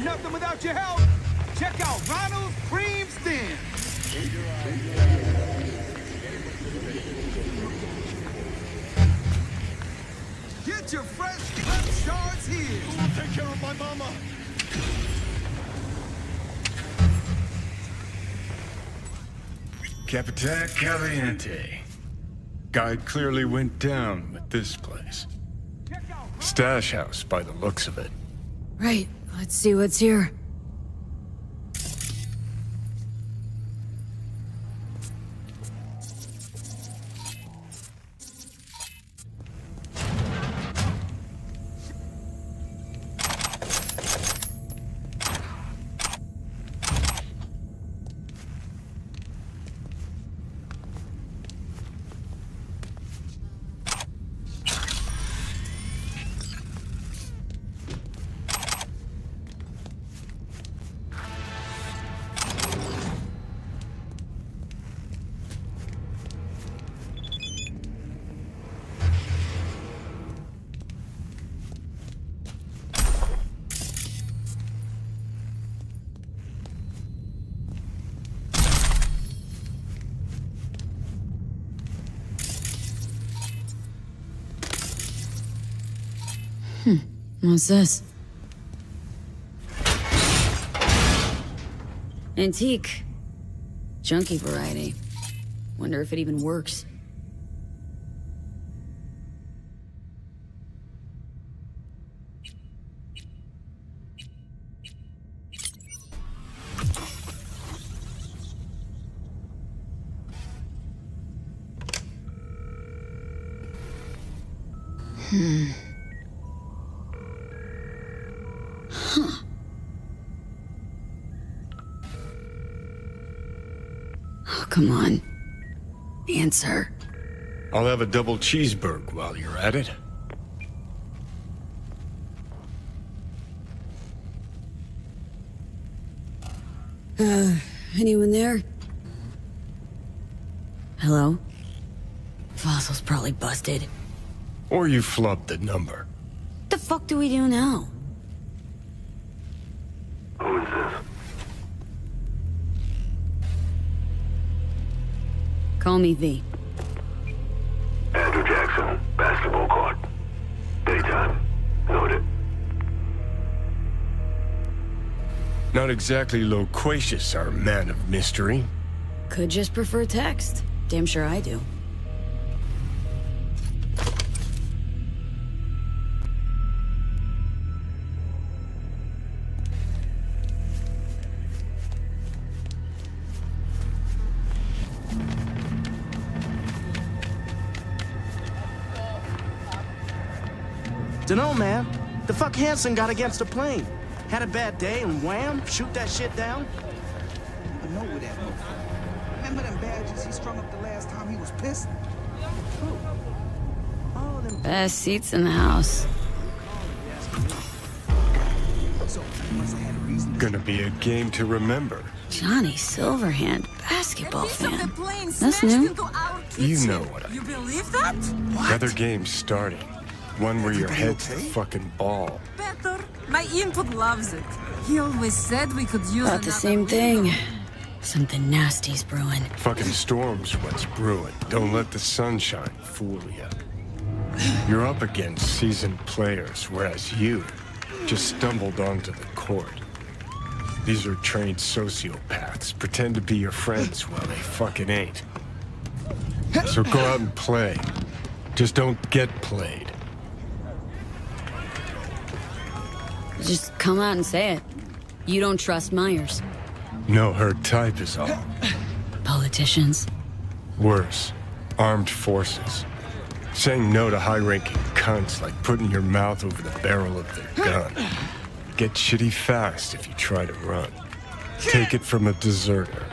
ain't nothing without your help. Check out Ronald's Cream Stand. Get your fresh cut shards here. I'll take care of my mama. Capitan Caliente. Guy clearly went down with this place. Stash house by the looks of it. Right, let's see what's here. What's this? Antique. Junky variety. Wonder if it even works. Hmm. Come on. Answer. I'll have a double cheeseburger while you're at it. Uh, anyone there? Hello? Fossil's probably busted. Or you flubbed the number. What the fuck do we do now? Who is this? Call me V. Andrew Jackson, basketball court. Daytime. Noted. Not exactly loquacious, our man of mystery. Could just prefer text. Damn sure I do. Dunno, man. The fuck Hansen got against a plane. Had a bad day and wham, shoot that shit down. I know where that motherfucker. Remember them badges he strung up the last time he was pissed? Oh, them Best seats in the house. So he must have had a reason to Gonna be a game to remember. Johnny Silverhand, basketball A piece of the fan. That's new. You know what I- You believe that? Another game starting. One where your head's the fucking ball. Better. My input loves it. He always said we could use About the another same thing. window. Something nasty's brewing. Fucking storm's what's brewing. Don't let the sunshine fool you. You're up against seasoned players, whereas you just stumbled onto the court. These are trained sociopaths. Pretend to be your friends while they fucking ain't. So go out and play. Just don't get played. Just come out and say it. You don't trust Myers. No, her type is all. Politicians. Worse, armed forces. Saying no to high-ranking cunts like putting your mouth over the barrel of their gun. Get shitty fast if you try to run. Take it from a deserter.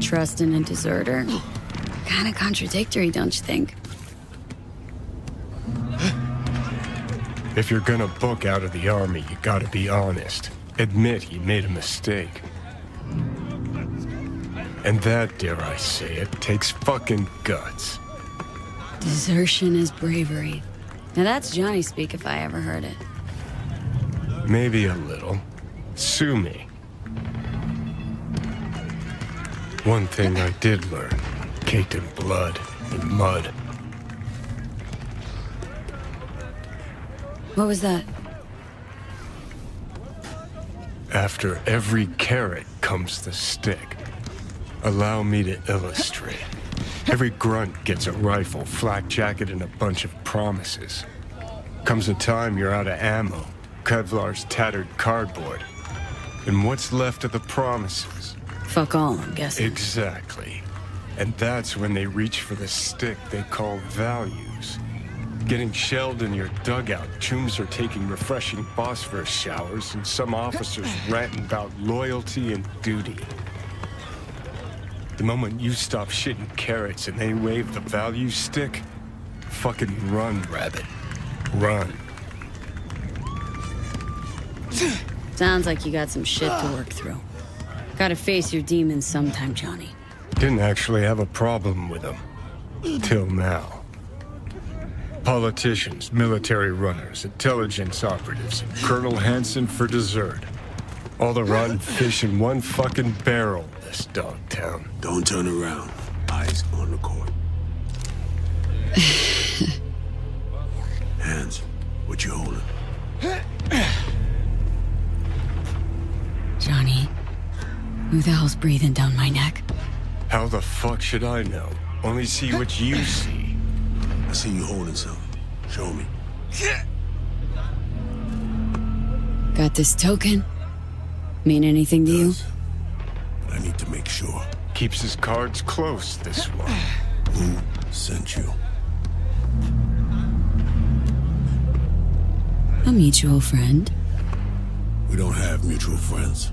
Trust in a deserter. Kinda contradictory, don't you think? If you're gonna book out of the army, you gotta be honest. Admit you made a mistake. And that, dare I say it, takes fucking guts. Desertion is bravery. Now that's Johnny speak if I ever heard it. Maybe a little. Sue me. One thing I did learn, caked in blood and mud. What was that? After every carrot comes the stick. Allow me to illustrate. Every grunt gets a rifle, flak jacket, and a bunch of promises. Comes a time you're out of ammo, Kevlar's tattered cardboard. And what's left of the promises? Fuck all, I'm guessing. Exactly. And that's when they reach for the stick they call values. Getting shelled in your dugout, chooms are taking refreshing phosphorus showers, and some officers ranting about loyalty and duty. The moment you stop shitting carrots and they wave the value stick, fucking run, rabbit. Run. Sounds like you got some shit to work through. Gotta face your demons sometime, Johnny. Didn't actually have a problem with them. Till now. Politicians, military runners, intelligence operatives, and Colonel Hansen for dessert. All the rotten fish in one fucking barrel, this dog town. Don't turn around. Eyes on the court. Hands. What you holding? Johnny, who the hell's breathing down my neck? How the fuck should I know? Only see what you see. I see you holding something. Show me. Got this token? Mean anything to you? But I need to make sure. Keeps his cards close, this one. Who sent you? A mutual friend. We don't have mutual friends.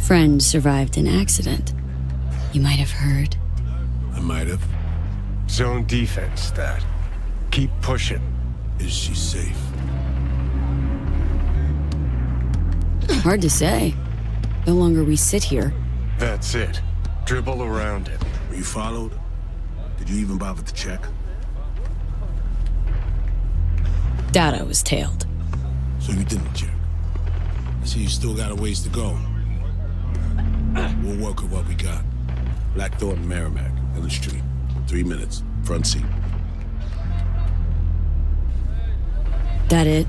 Friend survived an accident. You might have heard. I might have. Zone defense, that. Keep pushing. Is she safe? Hard to say. The longer we sit here, That's it. Dribble around him. Were you followed? Did you even bother to check? Data was tailed. So you didn't check. I see you still got a ways to go. We'll work with what we got. Blackthorn and Merrimack, on the street. Three minutes. Front seat. That it?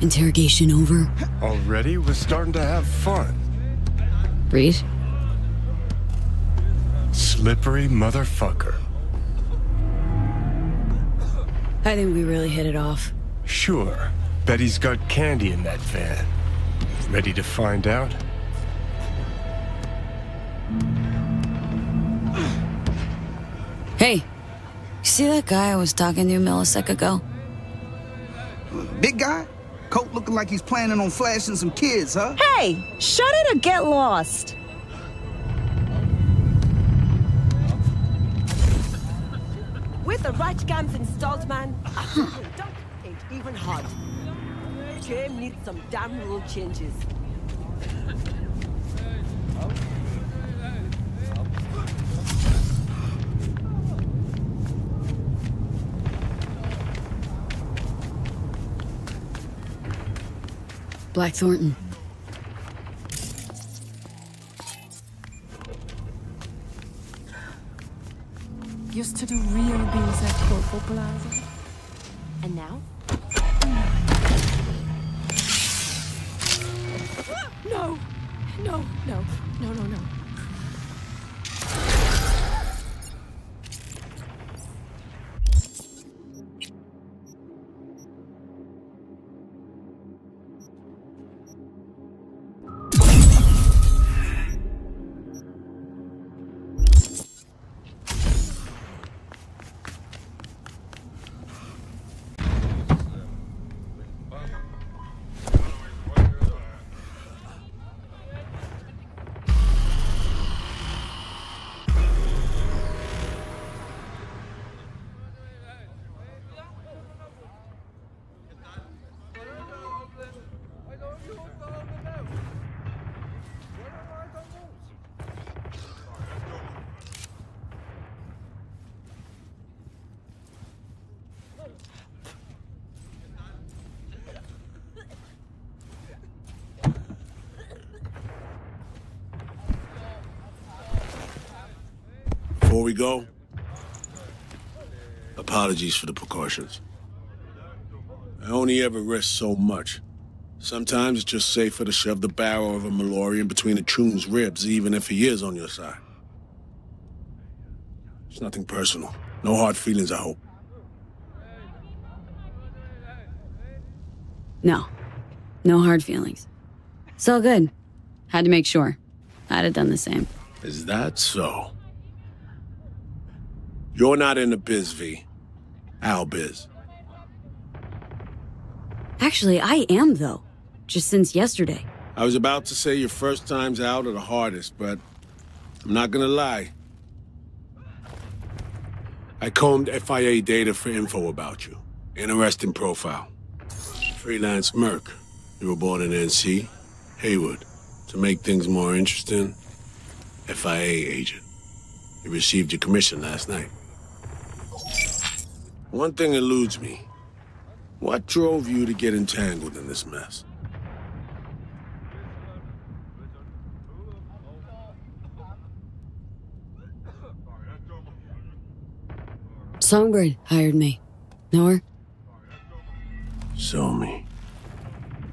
Interrogation over? Already? We're starting to have fun. Reed? Slippery motherfucker. I think we really hit it off. Sure. Bet he's got candy in that van. Ready to find out? See that guy I was talking to a millisecond ago? Big guy? Coat looking like he's planning on flashing some kids, huh? Hey, shut it or get lost. With the right cams installed, man, a simple dunk ain't even hard. Game needs some damn rule changes. Black Thornton. Used to do real bills at Corpo Plaza. Before we go, apologies for the precautions. I only ever risk so much. Sometimes it's just safer to shove the barrel of a Malorian between a Troon's ribs, even if he is on your side. It's nothing personal. No hard feelings, I hope. No. No hard feelings. It's all good. Had to make sure. I'd have done the same. Is that so? You're not in the biz, V. Al biz. Actually, I am, though. Just since yesterday. I was about to say your first times out are the hardest, but I'm not gonna lie. I combed FIA data for info about you. Interesting profile. Freelance merc. You were born in NC, Heywood. To make things more interesting, FIA agent. You received your commission last night. One thing eludes me. What drove you to get entangled in this mess? Songbird hired me. Know her? Show me.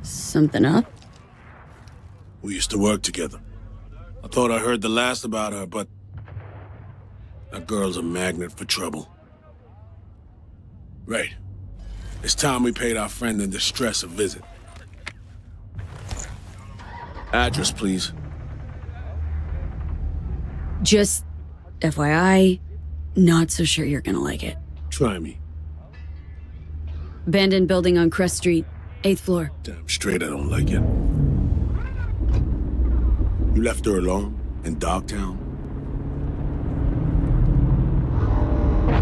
Something up? We used to work together. I thought I heard the last about her, but that girl's a magnet for trouble. Right. It's time we paid our friend in distress a visit. Address, please. Just FYI, not so sure you're gonna like it. Try me. Abandoned building on Crest Street, 8th floor. Damn straight I don't like it. You left her alone in Dogtown?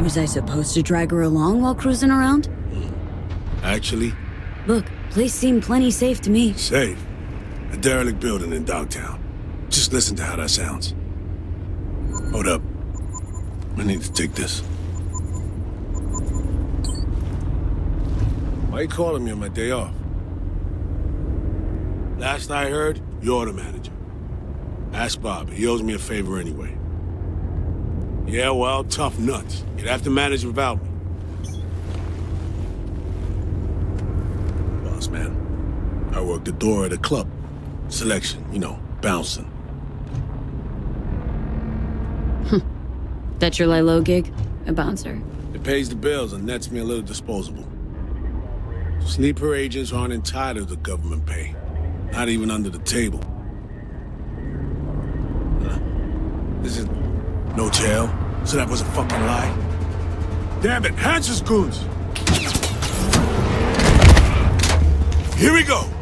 Was I supposed to drag her along while cruising around? Actually, Look, place seemed plenty safe to me. safe. A derelict building in Dogtown. Just listen to how that sounds. Hold up. I need to take this. Why you calling me on my day off? Last I heard, you're the manager. Ask Bob. He owes me a favor anyway. Yeah, well, tough nuts. You'd have to manage without me. Boss man, I work the door at a club. Selection, you know, bouncing. That your lay low gig? A bouncer. It pays the bills and nets me a little disposable. Sleeper agents aren't entitled to government pay. Not even under the table. Huh. This is no jail, so that was a fucking lie. Damn it, Hans's goons! Here we go!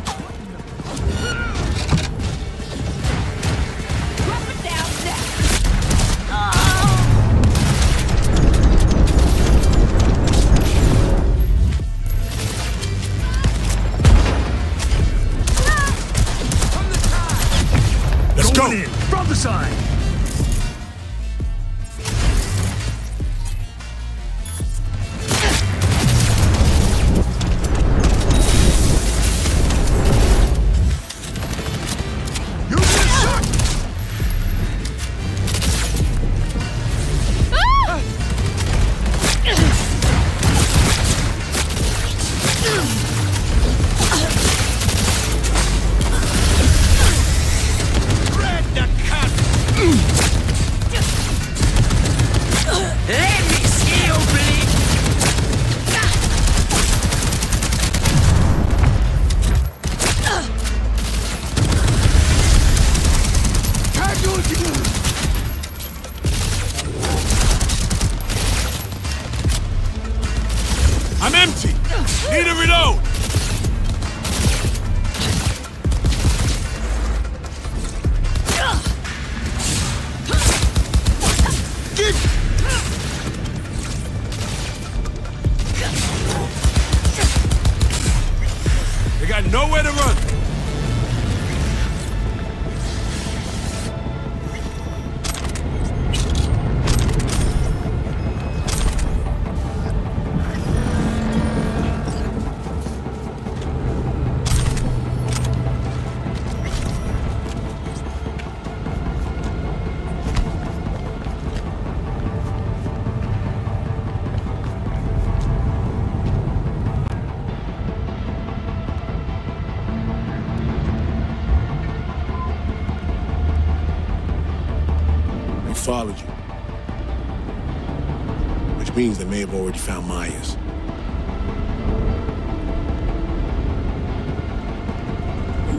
Means they may have already found Myers.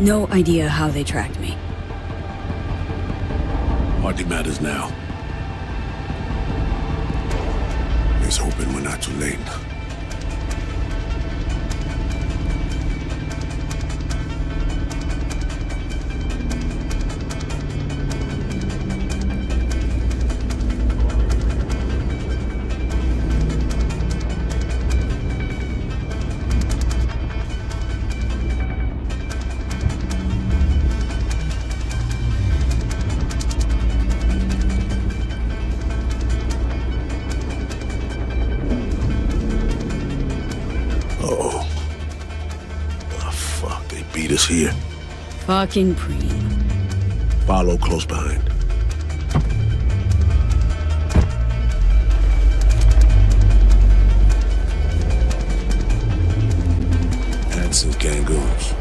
No idea how they tracked me. Hardly matters now. Here's hoping we're not too late. Fucking preem. Follow close behind. Hansen's gang goons.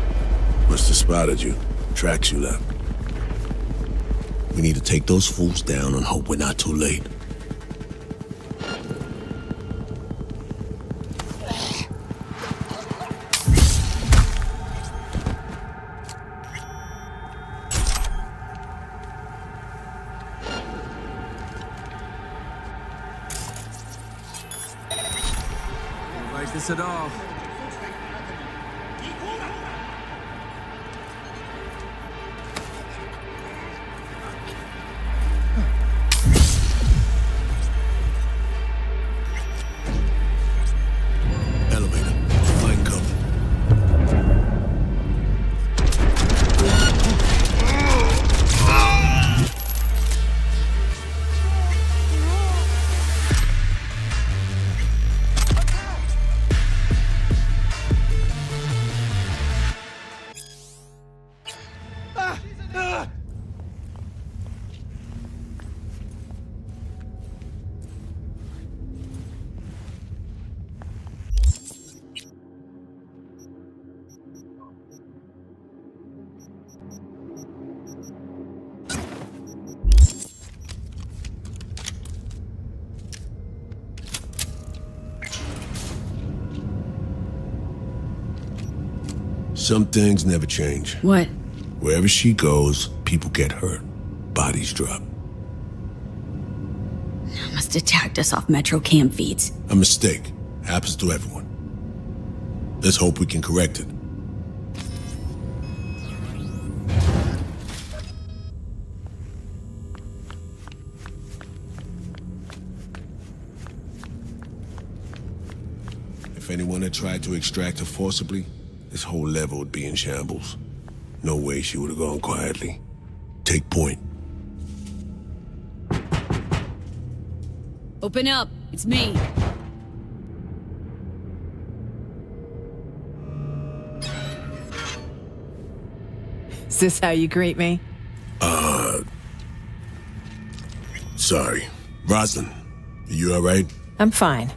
Must have spotted you. Tracks you left. We need to take those fools down and hope we're not too late. Some things never change. What? Wherever she goes, people get hurt. Bodies drop. Must have tagged us off Metro cam feeds. A mistake. Happens to everyone. Let's hope we can correct it. If anyone had tried to extract her forcibly, this whole level would be in shambles. No way she would have gone quietly. Take point. Open up. It's me. Is this how you greet me? Uh. Sorry. Rosalind, you alright? I'm fine.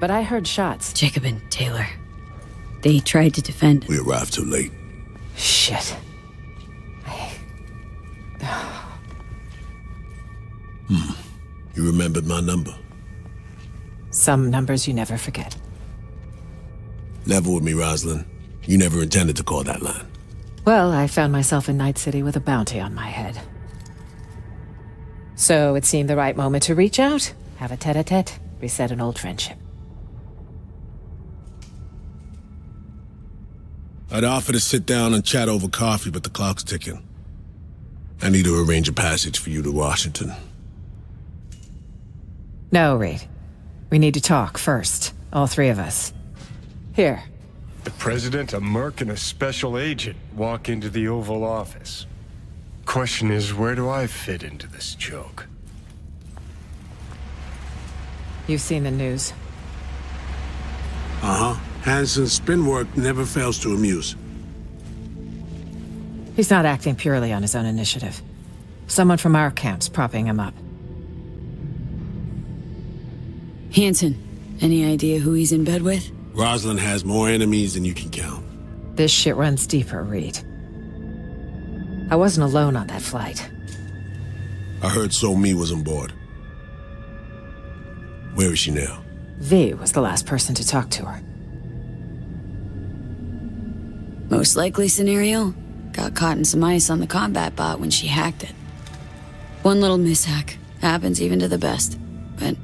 But I heard shots. Jacob and Taylor. They tried to defend. We arrived too late. Shit. Hmm. You remembered my number. Some numbers you never forget. Level with me, Rosalind. You never intended to call that line. Well, I found myself in Night City with a bounty on my head. So it seemed the right moment to reach out, have a tete a tete, reset an old friendship. I'd offer to sit down and chat over coffee, but the clock's ticking. I need to arrange a passage for you to Washington. No, Reed. We need to talk first. All three of us. Here. The president, a merc, and a special agent walk into the Oval Office. Question is, where do I fit into this joke? You've seen the news. Uh huh. Hansen's spin work never fails to amuse. He's not acting purely on his own initiative. Someone from our camp's propping him up. Hanson, any idea who he's in bed with? Rosalind has more enemies than you can count. This shit runs deeper, Reed. I wasn't alone on that flight. I heard So Mi was on board. Where is she now? V was the last person to talk to her. Most likely scenario got caught in some ice on the combat bot when she hacked it. One little mishack happens even to the best, but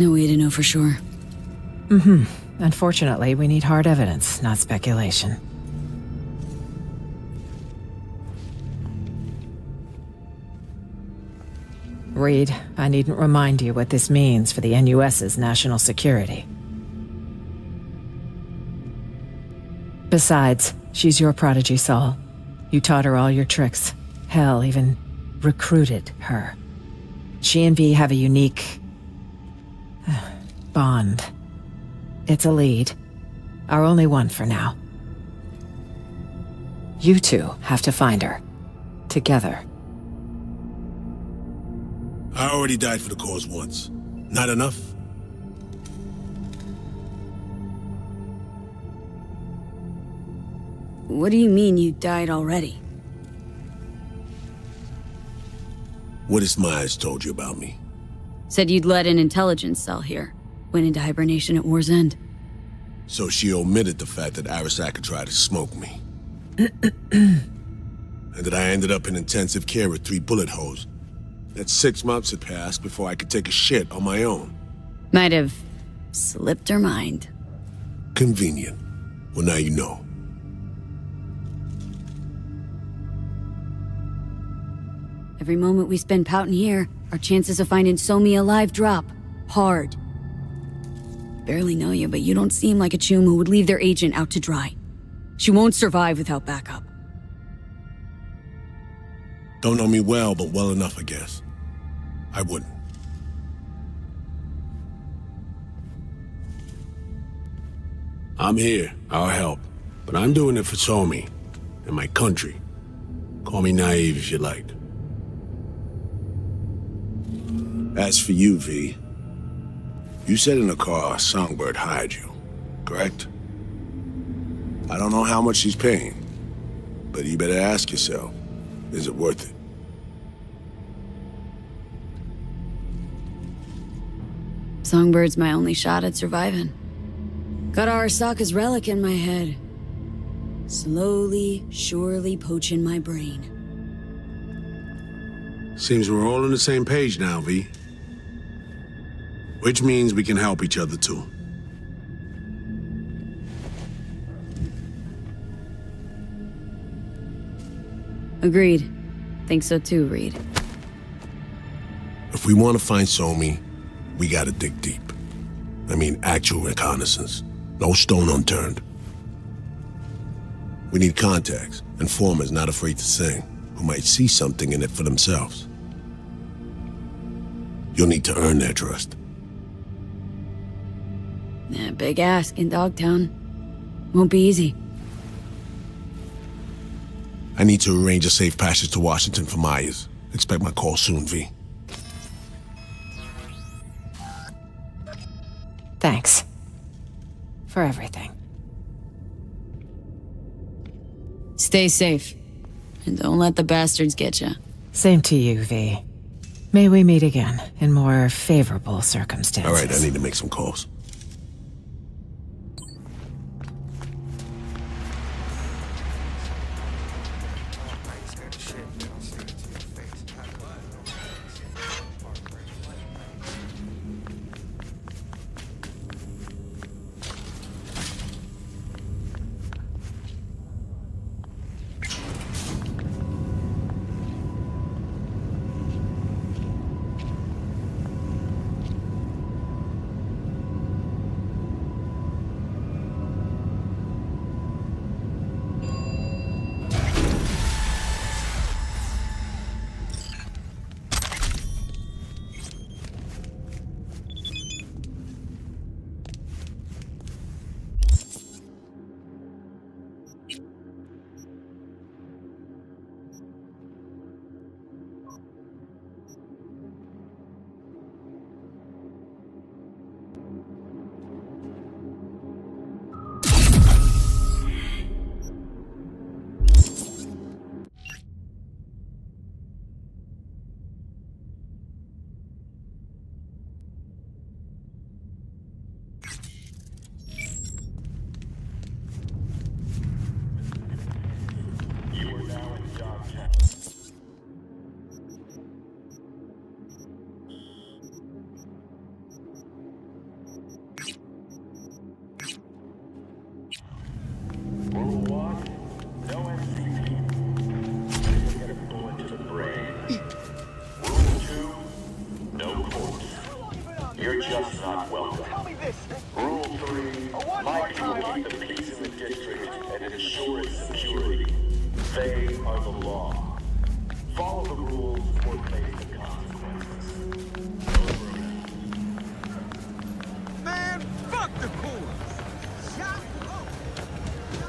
no way to know for sure. Mm-hmm. Unfortunately, we need hard evidence, not speculation. Reed, I needn't remind you what this means for the NUS's national security. Besides, she's your prodigy, Sol. You taught her all your tricks. Hell, even recruited her. She and V have a unique... Uh, bond. It's a lead. Our only one for now. You two have to find her. Together. I already died for the cause once. Not enough? What do you mean you died already? What has Myers told you about me? Said you'd led an intelligence cell here. Went into hibernation at war's end. So she omitted the fact that Arasaka tried to smoke me. and that I ended up in intensive care with three bullet holes. That six months had passed before I could take a shit on my own. Might have slipped her mind. Convenient. Well, now you know. Every moment we spend pouting here, our chances of finding So Mi alive drop. Hard. Barely know you, but you don't seem like a chum who would leave their agent out to dry. She won't survive without backup. Don't know me well, but well enough, I guess. I wouldn't. I'm here. I'll help. But I'm doing it for So Mi and my country. Call me naive if you like. As for you, V, you said in the car Songbird hired you, correct? I don't know how much she's paying, but you better ask yourself, is it worth it? Songbird's my only shot at surviving. Got Arasaka's relic in my head. Slowly, surely poaching my brain. Seems we're all on the same page now, V. Which means we can help each other too. Agreed. Think so too, Reed. If we want to find So Mi, we gotta dig deep. I mean, actual reconnaissance. No stone unturned. We need contacts, informers not afraid to sing, who might see something in it for themselves. You'll need to earn their trust. Yeah, big ask in Dogtown. Won't be easy. I need to arrange a safe passage to Washington for Myers. Expect my call soon, V. Thanks. For everything. Stay safe. And don't let the bastards get you. Same to you, V. May we meet again in more favorable circumstances. All right, I need to make some calls.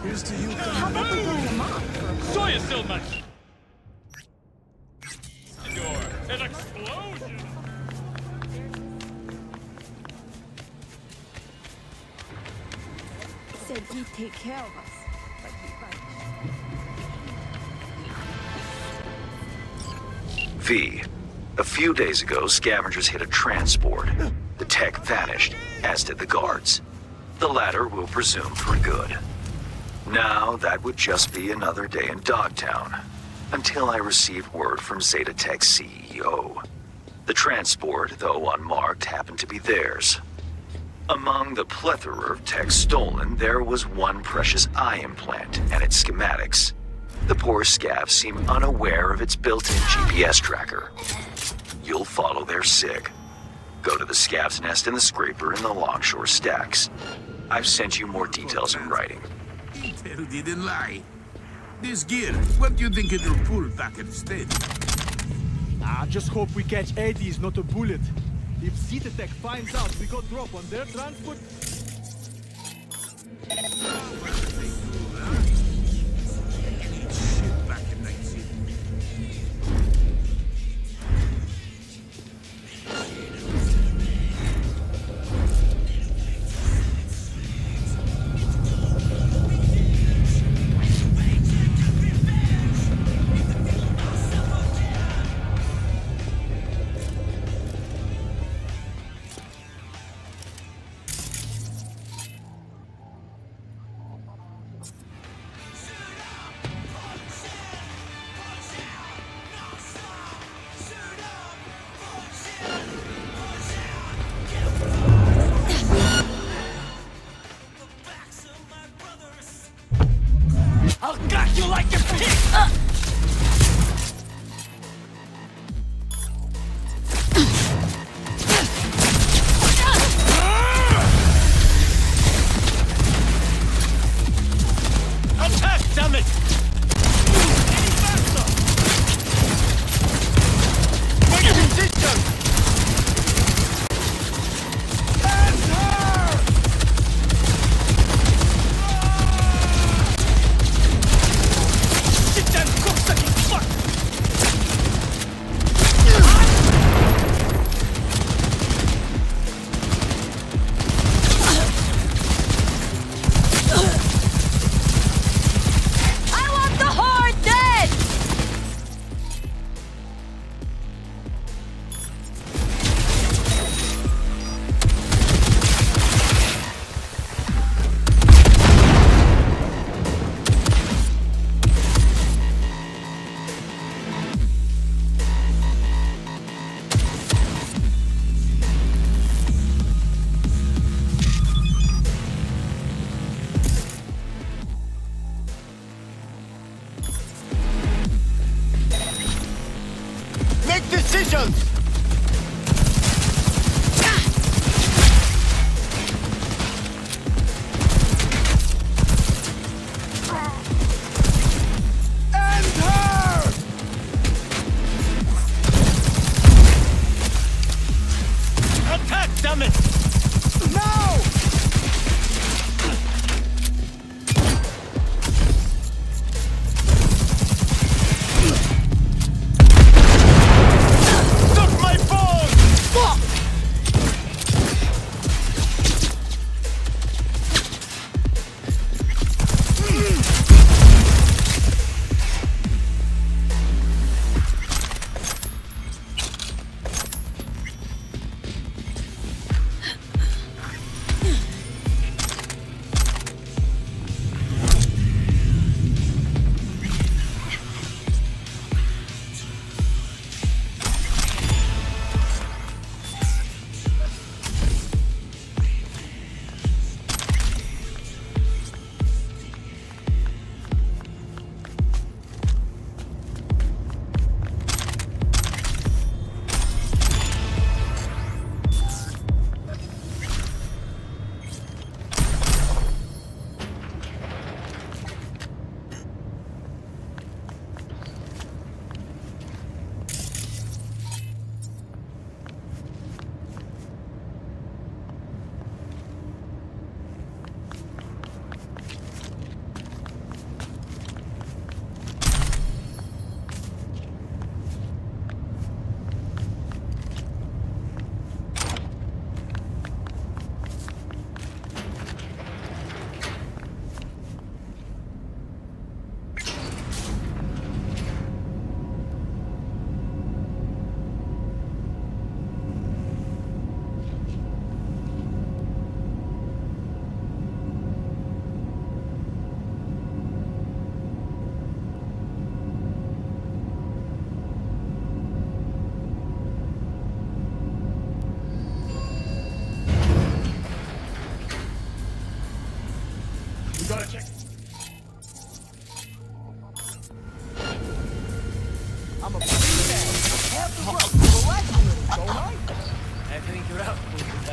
Here's to you. How about we line them up? Soy is still much. Door. An explosion. Said he'd take care of us. But he vanished. V. A few days ago, scavengers hit a transport. The tech vanished, as did the guards. The latter will presume for good. Now, that would just be another day in Dogtown. Until I received word from Zetatech's CEO. The transport, though unmarked, happened to be theirs. Among the plethora of tech stolen, there was one precious eye implant and its schematics. The poor scavs seem unaware of its built-in GPS tracker. You'll follow their SIG. Go to the scav's nest in the scraper in the Longshore stacks. I've sent you more details in writing. Intel didn't lie. This gear, what do you think it'll pull back instead? I just hope we catch eddies, not a bullet. If Zetatech finds out we got drop on their transport,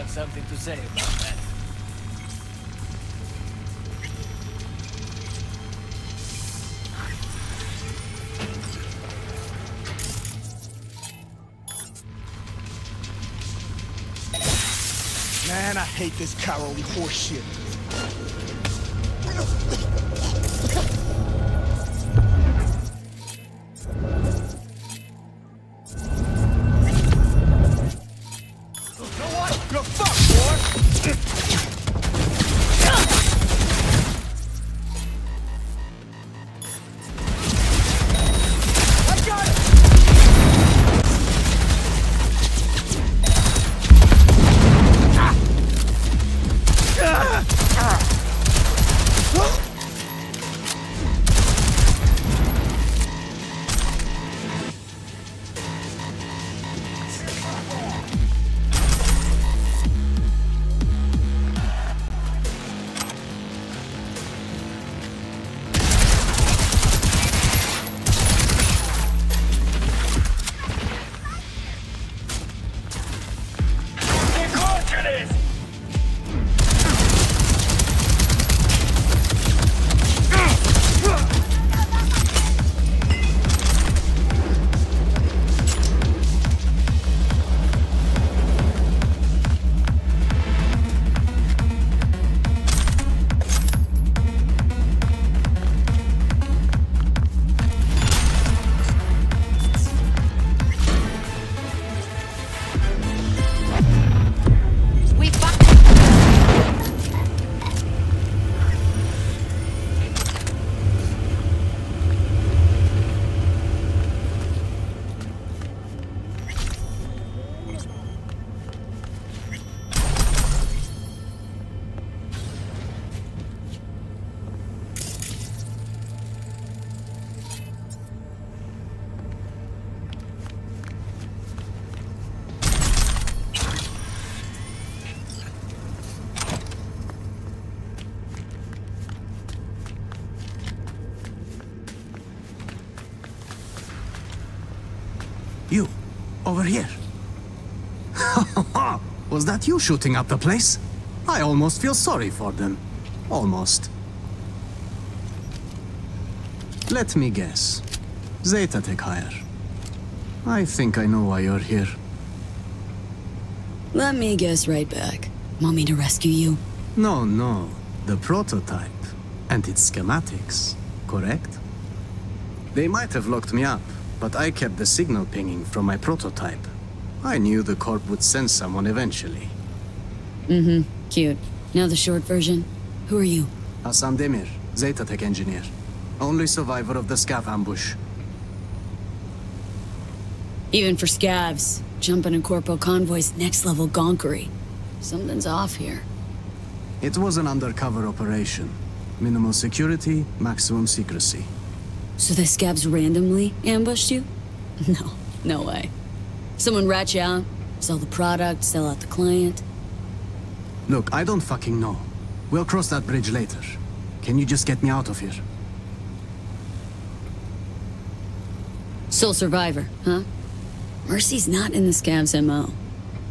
have something to say about that. Man, I hate this cowardly horseshit. Was that you shooting up the place? I almost feel sorry for them. Almost. Let me guess. Zetatech hire. I think I know why you're here. Let me guess right back. Want me to rescue you? No, no. The prototype. And its schematics. Correct? They might have locked me up, but I kept the signal pinging from my prototype. I knew the Corp would send someone eventually. Mm-hmm. Cute. Now the short version. Who are you? Hassan Demir, Zetatech engineer. Only survivor of the Scav ambush. Even for scavs, jumping in Corpo Convoy's next level gonkery. Something's off here. It was an undercover operation. Minimal security, maximum secrecy. So the scavs randomly ambushed you? No, no way. Someone rat you out, sell the product, sell out the client. Look, I don't fucking know. We'll cross that bridge later. Can you just get me out of here? Sole survivor, huh? Mercy's not in the scavs MO.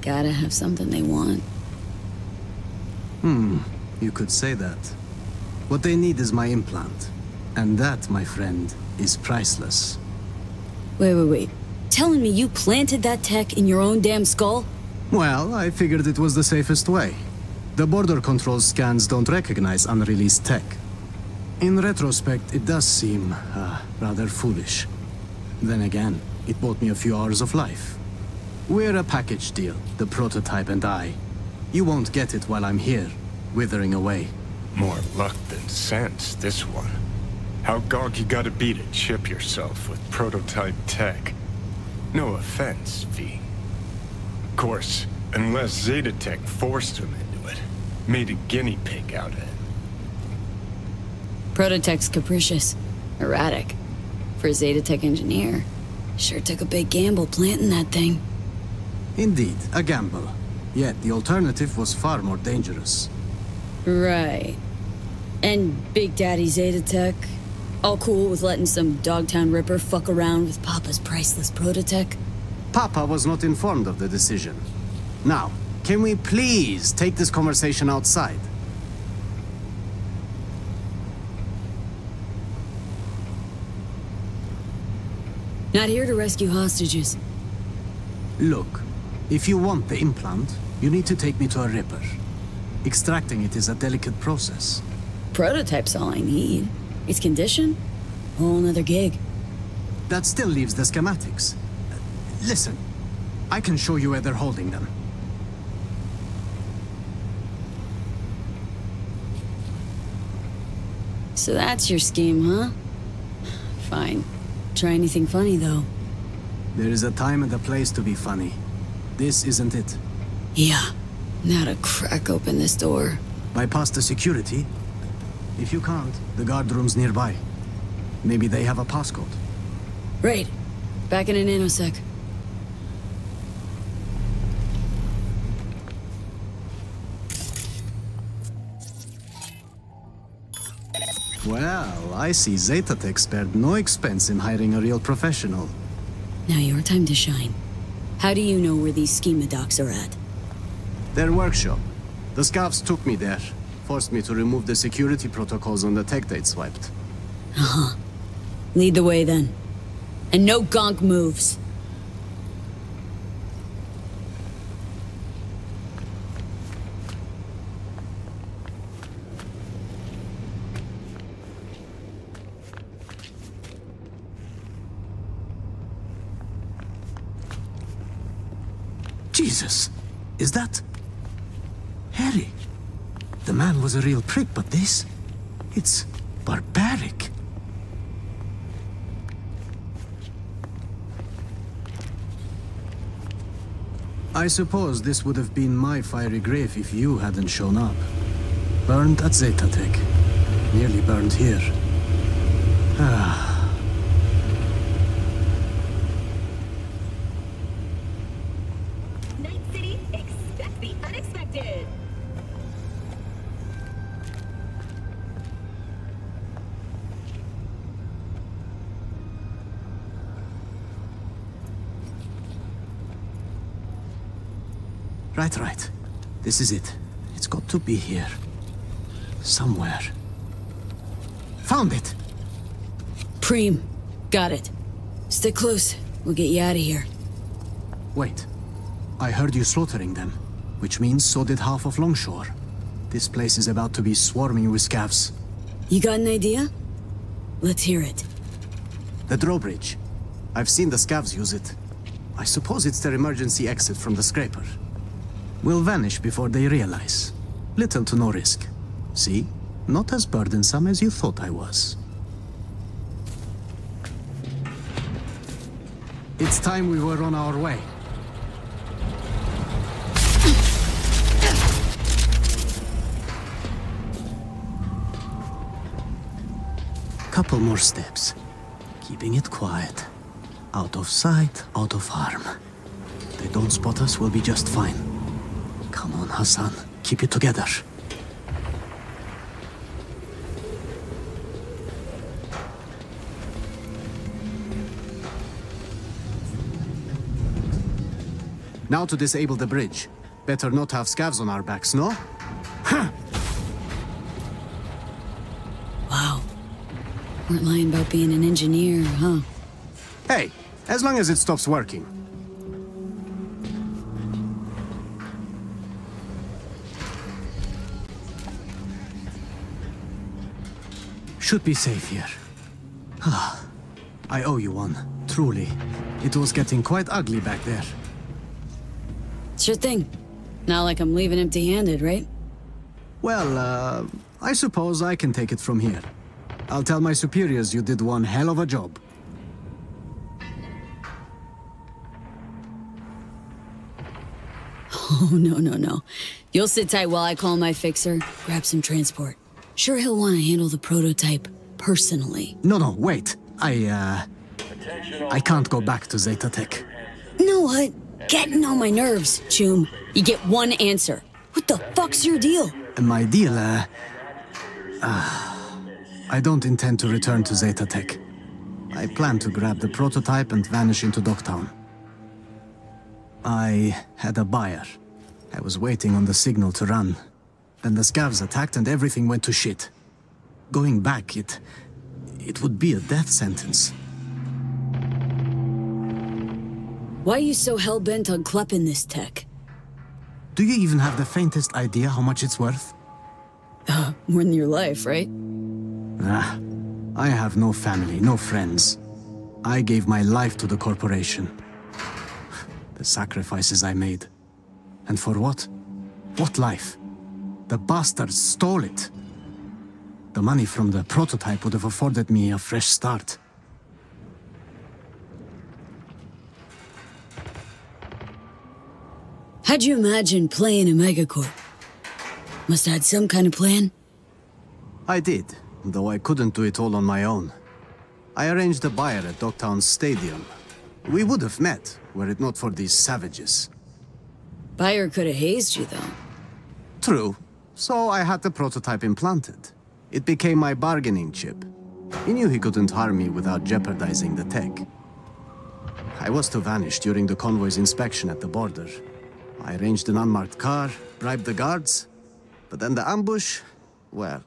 Gotta have something they want. Hmm, you could say that. What they need is my implant. And that, my friend, is priceless. Wait, wait, wait. Telling me you planted that tech in your own damn skull? Well, I figured it was the safest way. The border control scans don't recognize unreleased tech. In retrospect, it does seem, uh, rather foolish. Then again, it bought me a few hours of life. We're a package deal, the prototype and I. You won't get it while I'm here, withering away. More luck than sense, this one. How gonk you gotta be to chip yourself with prototype tech? No offense, V. Of course, unless Zetatech forced him into it. Made a guinea pig out of it. Prototech's capricious, erratic. For a Zetatech engineer, sure took a big gamble planting that thing. Indeed, a gamble. Yet the alternative was far more dangerous. Right. And Big Daddy Zetatech? All cool with letting some Dogtown Ripper fuck around with Papa's priceless prototech? Papa was not informed of the decision. Now, can we please take this conversation outside? Not here to rescue hostages. Look, if you want the implant, you need to take me to a Ripper. Extracting it is a delicate process. Prototype's all I need. Its condition? Whole nother gig. That still leaves the schematics. Listen, I can show you where they're holding them. So that's your scheme, huh? Fine. Try anything funny, though. There is a time and a place to be funny. This isn't it. Yeah. Now to crack open this door. Bypass the security? If you can't, the guard room's nearby. Maybe they have a passcode. Right. Back in a nanosec. Well, I see Zetatech spared no expense in hiring a real professional. Now your time to shine. How do you know where these schema docs are at? Their workshop. The scavs took me there. Forced me to remove the security protocols on the tech they'd swiped. Uh-huh. Lead the way then. And no gonk moves. Jesus! Is that... Harry? The man a real prick, but this... It's barbaric. I suppose this would have been my fiery grave if you hadn't shown up. Burned at Zetatech. Nearly burned here. Ah. Right, right. This is it. It's got to be here. Somewhere. Found it! Preem. Got it. Stick close. We'll get you out of here. Wait. I heard you slaughtering them, which means so did half of Longshore. This place is about to be swarming with scavs. You got an idea? Let's hear it. The drawbridge. I've seen the scavs use it. I suppose it's their emergency exit from the scraper. We'll vanish before they realize. Little to no risk. See? Not as burdensome as you thought I was. It's time we were on our way. Couple more steps. Keeping it quiet. Out of sight, out of harm. They don't spot us, we'll be just fine. Come on, Hassan. Keep it together. Now to disable the bridge. Better not have scavs on our backs, no? Wow. Weren't lying about being an engineer, huh? Hey, as long as it stops working. Should be safe here. Ah, I owe you one, truly. It was getting quite ugly back there. Sure thing. Not like I'm leaving empty-handed, right? Well, uh, I suppose I can take it from here. I'll tell my superiors you did one hell of a job. Oh, no, no, no. You'll sit tight while I call my fixer, grab some transport. Sure he'll want to handle the prototype personally. No, no, wait. I, uh... I can't go back to Zetatech. know what? Getting on my nerves, Choom. You get one answer. What the fuck's your deal? My deal, uh... I don't intend to return to Zetatech. I plan to grab the prototype and vanish into Dogtown. I had a buyer. I was waiting on the signal to run. Then the scavs attacked and everything went to shit. Going back, it... it would be a death sentence. Why are you so hell-bent on klepping this tech? Do you even have the faintest idea how much it's worth? Uh, more than your life, right? Ah, I have no family, no friends. I gave my life to the corporation. The sacrifices I made. And for what? What life? The bastards stole it. The money from the prototype would have afforded me a fresh start. How'd you imagine playing a megacorp? Must have had some kind of plan? I did, though I couldn't do it all on my own. I arranged a buyer at Dogtown Stadium. We would have met, were it not for these savages. Buyer could have hazed you, though. True. So I had the prototype implanted. It became my bargaining chip. He knew he couldn't harm me without jeopardizing the tech. I was to vanish during the convoy's inspection at the border. I arranged an unmarked car, bribed the guards, but then the ambush, well...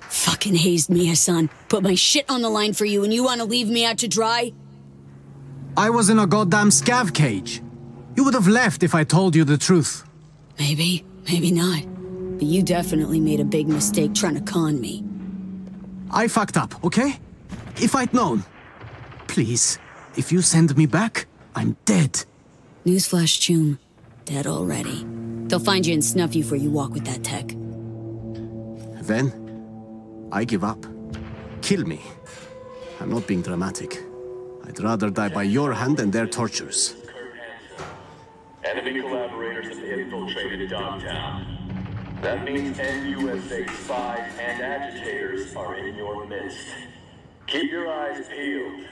Fucking hazed me, Hassan. Put my shit on the line for you and you want to leave me out to dry? I was in a goddamn scav cage. You would have left if I told you the truth. Maybe, maybe not. But you definitely made a big mistake trying to con me. I fucked up, okay? If I'd known. Please, if you send me back, I'm dead. Newsflash, Choom. Dead already. They'll find you and snuff you before you walk with that tech. Then, I give up. Kill me. I'm not being dramatic. I'd rather die by your hand than their tortures. Enemy collaborators have infiltrated Dogtown. That means NUSA spies and agitators are in your midst. Keep your eyes peeled.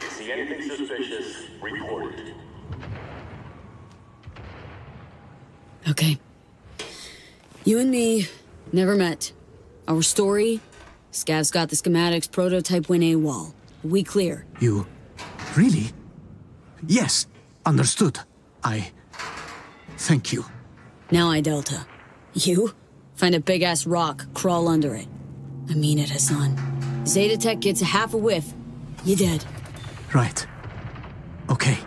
See anything suspicious, report it. Okay. You and me never met. Our story? Scav's got the schematics, prototype went AWOL. We clear. You... really? Yes, understood. I... thank you. Now I Delta. You? Find a big-ass rock, crawl under it. I mean it, Hassan. Zetatech gets a half a whiff, you dead. Right. Okay.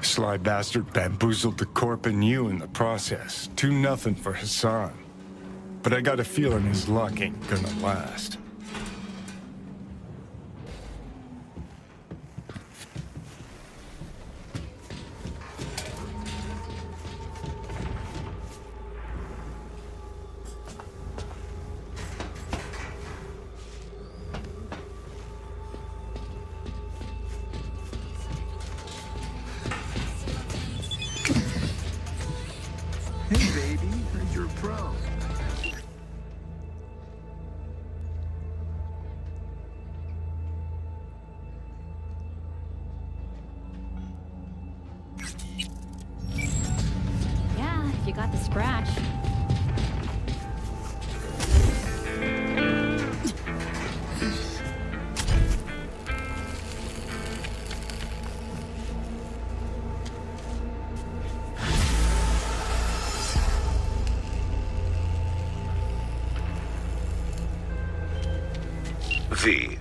Sly bastard bamboozled the corp and you in the process. Two nothing for Hassan. But I got a feeling his luck ain't gonna last. V.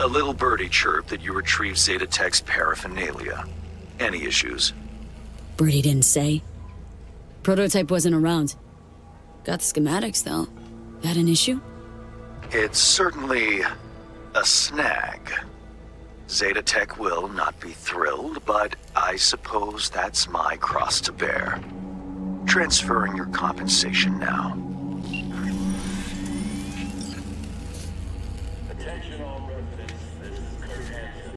A little birdie chirped that you retrieved Zetatech's paraphernalia. Any issues? Birdie didn't say. Prototype wasn't around. Got the schematics, though. That an issue? It's certainly a snag. Zetatech will not be thrilled, but I suppose that's my cross to bear. Transferring your compensation now.